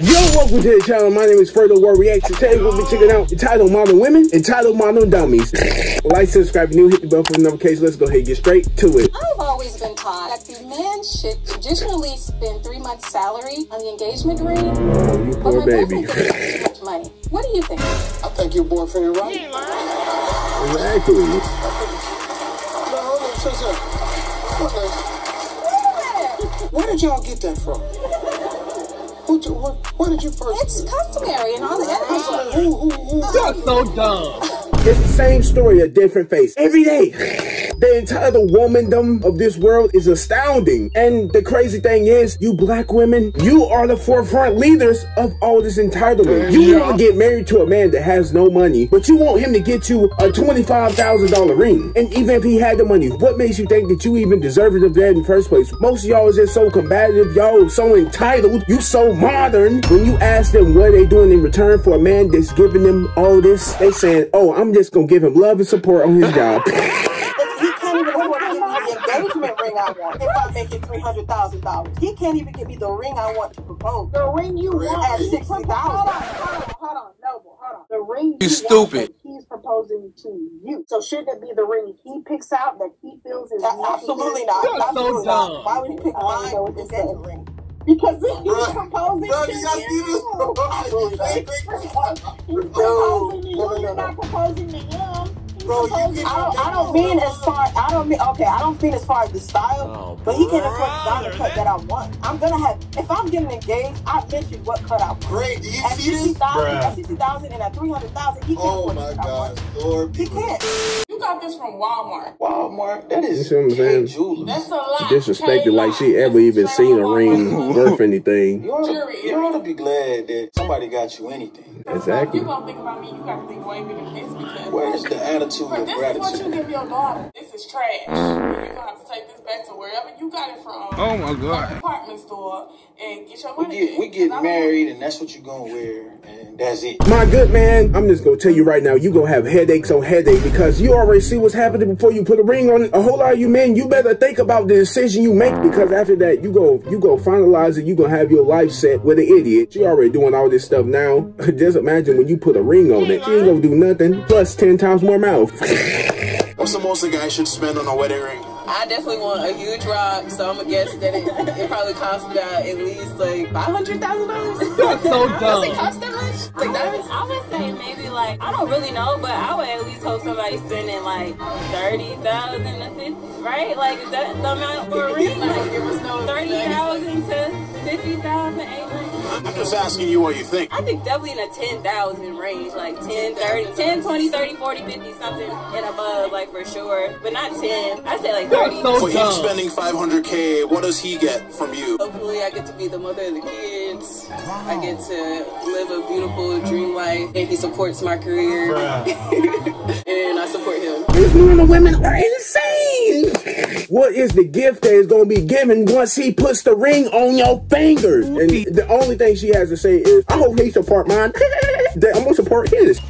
Yo, welcome to the channel. My name is Fredo World Reaction. Today we'll be checking out entitled Modern Women, entitled Modern Dummies. like, subscribe, new, hit the bell for the notification. Let's go ahead and get straight to it. I've always been taught that the man should traditionally spend three months' salary on the engagement ring. Oh, you poor baby. boyfriend too much money. What do you think? I think your boyfriend right. exactly. No, hold on, so, so, what Where did y'all get that from? Who, you- where, where did you first? It's customary and all the etiquette. Who, so dumb. It's the same story, a different face. Every day. The entitled womandom of this world is astounding. And the crazy thing is, you black women, you are the forefront leaders of all this entitlement. You want to get married to a man that has no money, but you want him to get you a $25,000 ring. And even if he had the money, what makes you think that you even deserve it of that in the first place? Most of y'all is just so combative, y'all so entitled, you so modern. When you ask them what they doing in return for a man that's giving them all this, they saying, oh, I'm just gonna give him love and support on his job. He can't even afford to give me the engagement ring I want if I make it three hundred thousand dollars. He can't even give me the ring I want to propose. The ring you want at sixty thousand. Hold on, hold on, hold on, Noble, hold on. The ring you, stupid. he's proposing to you. So shouldn't it be the ring he picks out that he feels is absolutely not. Absolutely not. Why would he pick mine engagement ring? Because he's Bruh. proposing Bro, to you gotta see you. Bro, He's proposing to you. no, no, He's no. not proposing to him. He's Bro, you proposing- get- I don't, I don't mean as far. I don't mean okay. I don't mean as far as the style, but he can afford the diamond cut that I want. I'm gonna have. If I'm getting engaged, I mentioned what cut I want. Great, do you At see sixty this? thousand, at sixty thousand, and at three hundred thousand, he can't Oh afford my the cut I God, want. Lord. He can't. You got this from Walmart. Walmart, That is you is see what I'm saying? That's a lot. Disrespected like she ever even seen a ring worth anything. You ought, to, Jury. you ought to be glad that somebody got you anything. Exactly. You gonna think about me, you gotta think way bigger than this because Where's the attitude But of this is what you gratitude? give your daughter. This is trash. And you're gonna have to take this back to wherever you got it from. Oh my god. Department store and get your We get we get married and that's what you're gonna wear and that's it. My good man, I'm just gonna tell you right now, you gonna have headaches on headache because you already see what's happening before you put a ring on it. A whole lot of you men, you better think about the decision you make because after that, you go you go finalize it. You gonna have your life set with an idiot. You already doing all this stuff now. just imagine when you put a ring on it, she ain't gonna do nothing. Plus ten times more mouth. What's the most a guy should spend on a wedding ring? I definitely want a huge rock, so I'm gonna guess that it, it probably costs about at least like five hundred thousand dollars. That's so dumb. Does it cost that much? I would say maybe like I don't really know, but I would at least hope somebody's spending like thirty thousand to fifty, right? Like is that the amount for a ring? Like Give us no thirty thousand to fifty thousand. I'm just asking you what you think. I think definitely in a ten thousand range, like 10, 30, 10, 20, 30, 40, 50, something and above, like for sure. But not ten. I say like thirty. So For him spending 500k, what does he get from you? Hopefully, I get to be the mother of the kids. I get to live a beautiful dream life, and he supports my career, and I support him. These men and women are insane. What is the gift that is gonna be given once he puts the ring on your fingers? And the only thing she has to say is, I hope he support mine. That I'm gonna support his.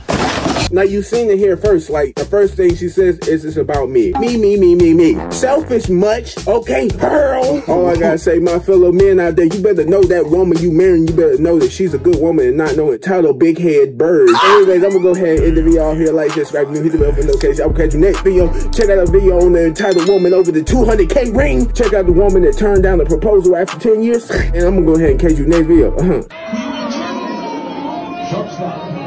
Now you seen it here first. Like the first thing she says is it's about me. Me, me, me, me, me. Selfish much? Okay, Pearl. All I gotta say, my fellow men out there, you better know that woman you marrying. You better know that she's a good woman and not no entitled big head bird. Anyways, I'm gonna go ahead and end the video here. Like, share, subscribe, new, hit the bell for notifications. I will catch you next video. Check out a video on the entitled woman over the 200k ring. Check out the woman that turned down the proposal after 10 years. And I'm gonna go ahead and catch you next video. Uh-huh. Shortstop,